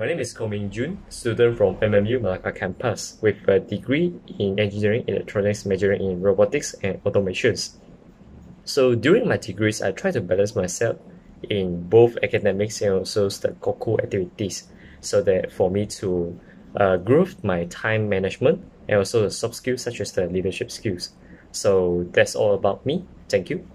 My name is Kaw Ming Jun, student from MMU Malacca campus with a degree in engineering electronics majoring in robotics and automations. So during my degrees, I try to balance myself in both academics and also the co activities so that for me to uh, grow my time management and also the soft skills such as the leadership skills. So that's all about me. Thank you.